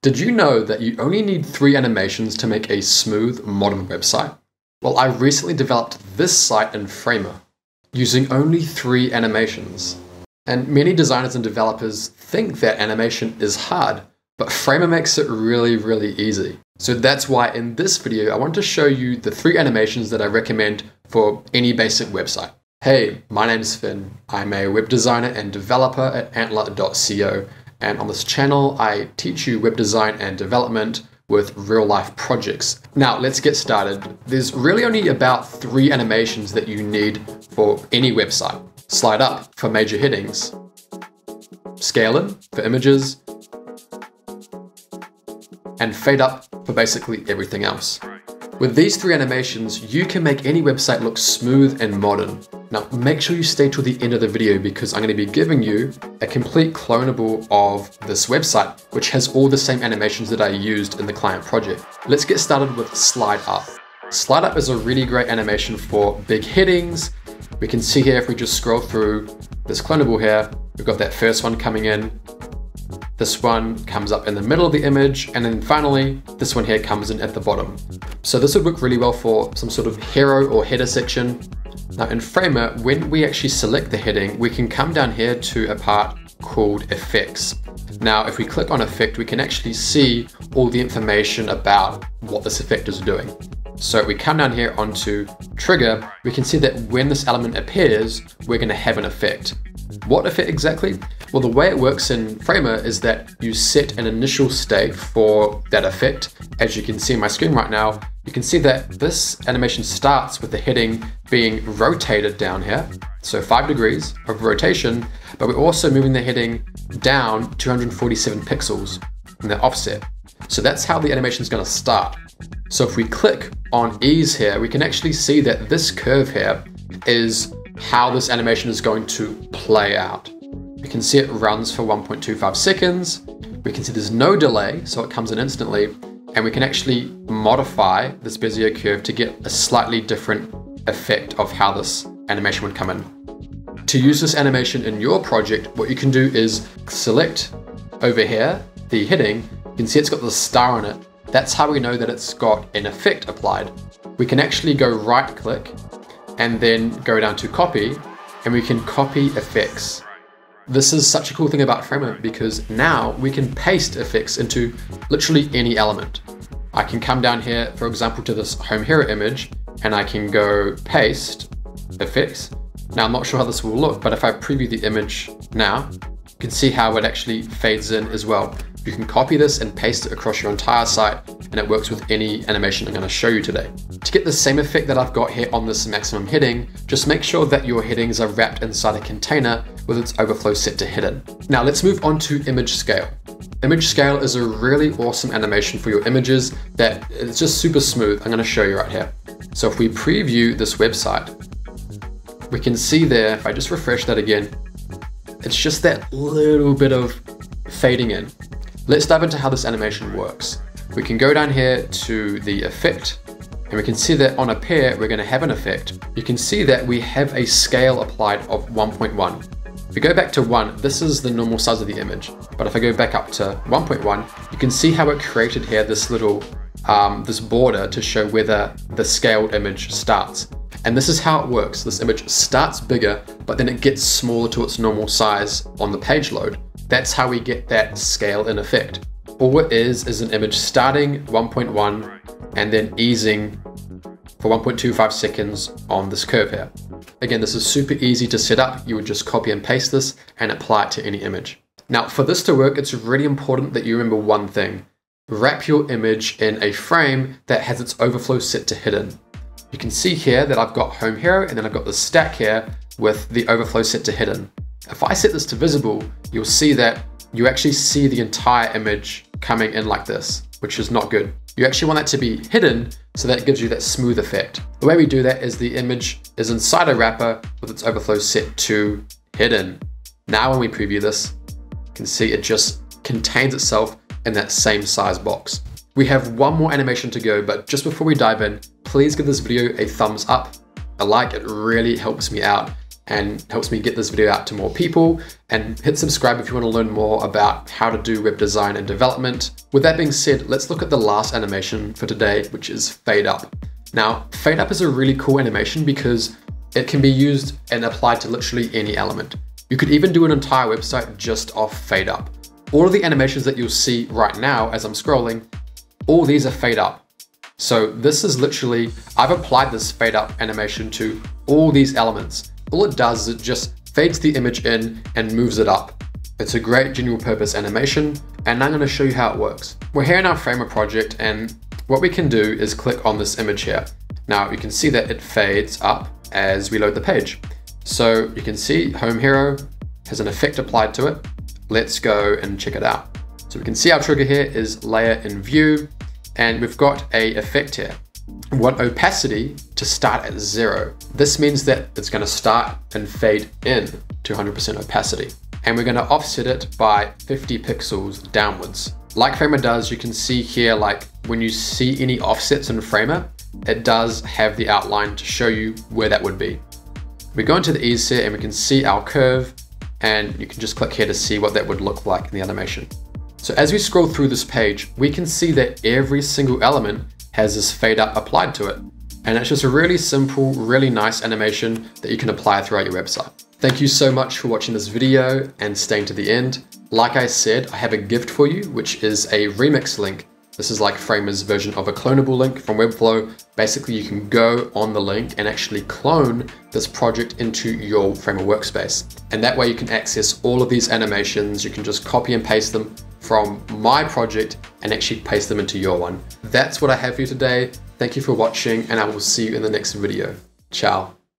Did you know that you only need three animations to make a smooth, modern website? Well, I recently developed this site in Framer using only three animations. And many designers and developers think that animation is hard, but Framer makes it really, really easy. So that's why in this video, I want to show you the three animations that I recommend for any basic website. Hey, my name is Finn. I'm a web designer and developer at antler.co. And on this channel, I teach you web design and development with real life projects. Now, let's get started. There's really only about three animations that you need for any website slide up for major headings, scale in for images, and fade up for basically everything else. With these three animations, you can make any website look smooth and modern. Now, make sure you stay till the end of the video because I'm going to be giving you a complete clonable of this website, which has all the same animations that I used in the client project. Let's get started with Slide Up. Slide Up is a really great animation for big headings, we can see here if we just scroll through this clonable here, we've got that first one coming in. This one comes up in the middle of the image, and then finally, this one here comes in at the bottom. So this would work really well for some sort of hero or header section. Now in Framer, when we actually select the heading, we can come down here to a part called effects. Now, if we click on effect, we can actually see all the information about what this effect is doing. So we come down here onto trigger, we can see that when this element appears, we're gonna have an effect. What effect exactly? Well, the way it works in Framer is that you set an initial state for that effect. As you can see on my screen right now, you can see that this animation starts with the heading being rotated down here. So five degrees of rotation, but we're also moving the heading down 247 pixels in the offset. So that's how the animation is gonna start. So if we click on ease here, we can actually see that this curve here is how this animation is going to play out. We can see it runs for 1.25 seconds. We can see there's no delay, so it comes in instantly. And we can actually modify this Bezier curve to get a slightly different effect of how this animation would come in. To use this animation in your project, what you can do is select over here, the heading, you can see it's got the star on it, that's how we know that it's got an effect applied. We can actually go right click and then go down to copy and we can copy effects. This is such a cool thing about Framer because now we can paste effects into literally any element. I can come down here, for example, to this home hero image and I can go paste effects. Now I'm not sure how this will look, but if I preview the image now, you can see how it actually fades in as well. You can copy this and paste it across your entire site and it works with any animation I'm gonna show you today. To get the same effect that I've got here on this maximum heading, just make sure that your headings are wrapped inside a container with its overflow set to hidden. Now let's move on to image scale. Image scale is a really awesome animation for your images that is just super smooth. I'm gonna show you right here. So if we preview this website, we can see there, if I just refresh that again, it's just that little bit of fading in. Let's dive into how this animation works. We can go down here to the effect and we can see that on appear, we're gonna have an effect. You can see that we have a scale applied of 1.1. If we go back to one, this is the normal size of the image. But if I go back up to 1.1, you can see how it created here this little, um, this border to show whether the scaled image starts. And this is how it works. This image starts bigger, but then it gets smaller to its normal size on the page load. That's how we get that scale in effect. All it is is an image starting 1.1 and then easing for 1.25 seconds on this curve here. Again, this is super easy to set up. You would just copy and paste this and apply it to any image. Now, for this to work, it's really important that you remember one thing. Wrap your image in a frame that has its overflow set to hidden. You can see here that I've got home hero and then I've got the stack here with the overflow set to hidden. If I set this to visible, you'll see that you actually see the entire image coming in like this, which is not good. You actually want that to be hidden so that it gives you that smooth effect. The way we do that is the image is inside a wrapper with its overflow set to hidden. Now when we preview this, you can see it just contains itself in that same size box. We have one more animation to go, but just before we dive in, please give this video a thumbs up. A like, it really helps me out and helps me get this video out to more people. And hit subscribe if you want to learn more about how to do web design and development. With that being said, let's look at the last animation for today, which is fade up. Now, fade up is a really cool animation because it can be used and applied to literally any element. You could even do an entire website just off fade up. All of the animations that you'll see right now as I'm scrolling, all these are fade up. So this is literally, I've applied this fade up animation to all these elements. All it does is it just fades the image in and moves it up. It's a great general purpose animation, and I'm gonna show you how it works. We're here in our Framer project, and what we can do is click on this image here. Now you can see that it fades up as we load the page. So you can see Home Hero has an effect applied to it. Let's go and check it out. So we can see our trigger here is layer in view, and we've got a effect here. Want opacity to start at zero. This means that it's gonna start and fade in to 100% opacity. And we're gonna offset it by 50 pixels downwards. Like Framer does, you can see here, like when you see any offsets in Framer, it does have the outline to show you where that would be. We go into the ease set and we can see our curve and you can just click here to see what that would look like in the animation. So as we scroll through this page, we can see that every single element has this fade up applied to it. And it's just a really simple, really nice animation that you can apply throughout your website. Thank you so much for watching this video and staying to the end. Like I said, I have a gift for you, which is a remix link this is like Framer's version of a clonable link from Webflow. Basically, you can go on the link and actually clone this project into your Framer workspace. And that way you can access all of these animations. You can just copy and paste them from my project and actually paste them into your one. That's what I have for you today. Thank you for watching and I will see you in the next video. Ciao.